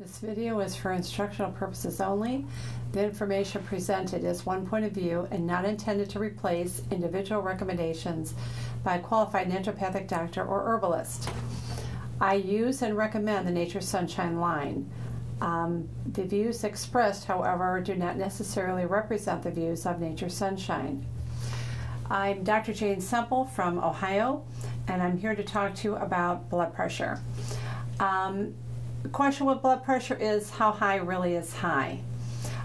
This video is for instructional purposes only. The information presented is one point of view and not intended to replace individual recommendations by a qualified naturopathic doctor or herbalist. I use and recommend the Nature Sunshine line. Um, the views expressed, however, do not necessarily represent the views of Nature Sunshine. I'm Dr. Jane Semple from Ohio, and I'm here to talk to you about blood pressure. Um, the question with blood pressure is how high really is high.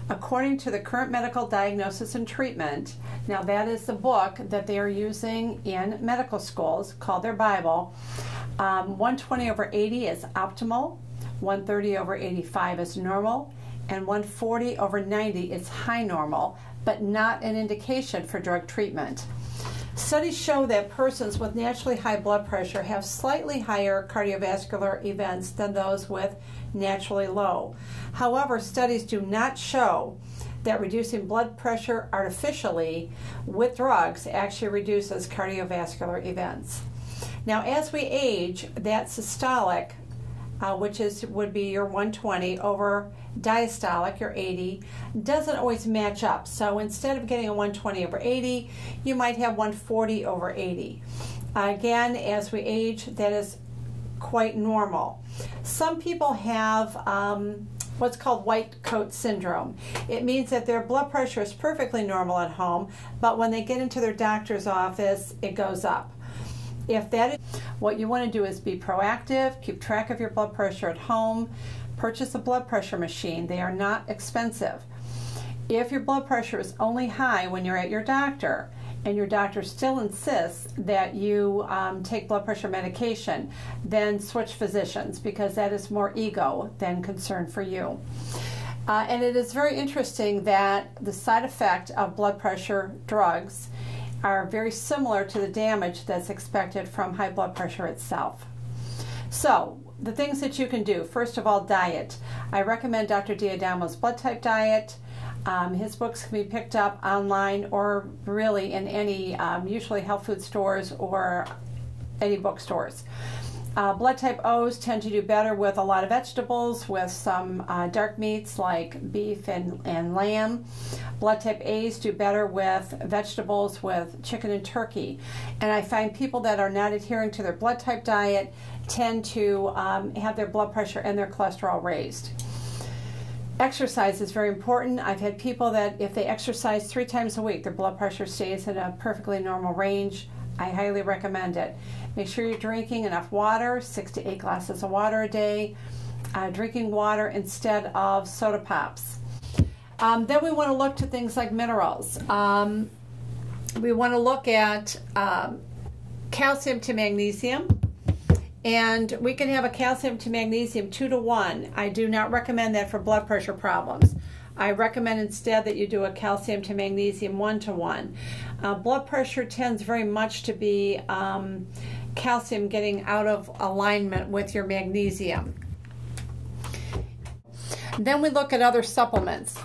According to the current medical diagnosis and treatment, now that is the book that they are using in medical schools called their Bible. Um, 120 over 80 is optimal, 130 over 85 is normal, and 140 over 90 is high normal, but not an indication for drug treatment. Studies show that persons with naturally high blood pressure have slightly higher cardiovascular events than those with naturally low. However, studies do not show that reducing blood pressure artificially with drugs actually reduces cardiovascular events. Now, as we age, that systolic uh, which is would be your 120 over diastolic, your 80, doesn't always match up. So instead of getting a 120 over 80, you might have 140 over 80. Uh, again, as we age, that is quite normal. Some people have um, what's called white coat syndrome. It means that their blood pressure is perfectly normal at home, but when they get into their doctor's office, it goes up. If that is what you want to do is be proactive, keep track of your blood pressure at home, purchase a blood pressure machine. They are not expensive. If your blood pressure is only high when you're at your doctor, and your doctor still insists that you um, take blood pressure medication, then switch physicians because that is more ego than concern for you. Uh, and it is very interesting that the side effect of blood pressure drugs are very similar to the damage that's expected from high blood pressure itself. So, the things that you can do first of all, diet. I recommend Dr. D'Adamo's blood type diet. Um, his books can be picked up online or really in any, um, usually health food stores or any bookstores. Uh, blood type O's tend to do better with a lot of vegetables, with some uh, dark meats like beef and, and lamb. Blood type A's do better with vegetables, with chicken and turkey. And I find people that are not adhering to their blood type diet tend to um, have their blood pressure and their cholesterol raised. Exercise is very important. I've had people that if they exercise three times a week, their blood pressure stays in a perfectly normal range. I highly recommend it. Make sure you're drinking enough water, six to eight glasses of water a day. Uh, drinking water instead of soda pops. Um, then we want to look to things like minerals. Um, we want to look at um, calcium to magnesium. And we can have a calcium to magnesium two to one. I do not recommend that for blood pressure problems. I recommend instead that you do a calcium to magnesium one to one. Blood pressure tends very much to be um, calcium getting out of alignment with your magnesium. Then we look at other supplements.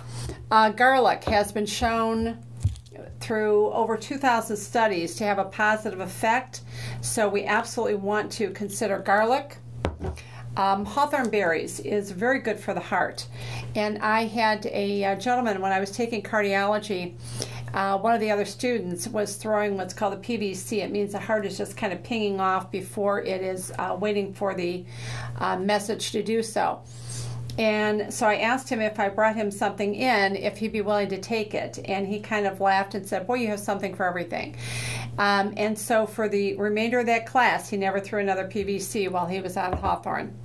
Uh, garlic has been shown through over 2,000 studies to have a positive effect, so we absolutely want to consider garlic. Um, hawthorn berries is very good for the heart. And I had a, a gentleman when I was taking cardiology, uh, one of the other students was throwing what's called a PVC. It means the heart is just kind of pinging off before it is uh, waiting for the uh, message to do so. And so I asked him if I brought him something in, if he'd be willing to take it. And he kind of laughed and said, Boy, you have something for everything. Um, and so for the remainder of that class, he never threw another PVC while he was at hawthorn.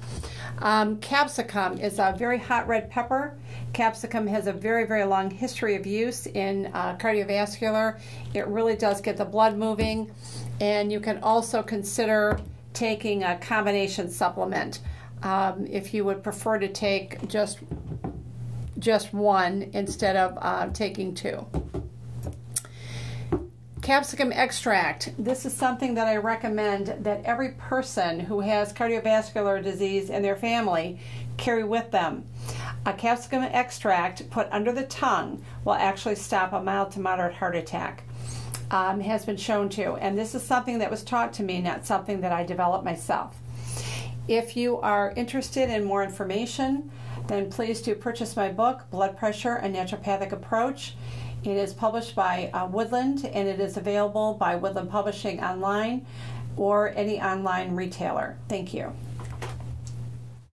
Um, capsicum is a very hot red pepper. Capsicum has a very, very long history of use in uh, cardiovascular. It really does get the blood moving. And you can also consider taking a combination supplement um, if you would prefer to take just just one instead of uh, taking two. Capsicum extract. This is something that I recommend that every person who has cardiovascular disease in their family carry with them. A capsicum extract put under the tongue will actually stop a mild to moderate heart attack. Um, has been shown to, and this is something that was taught to me, not something that I developed myself. If you are interested in more information, then please do purchase my book, Blood Pressure: A Naturopathic Approach. It is published by uh, Woodland and it is available by Woodland Publishing online or any online retailer. Thank you.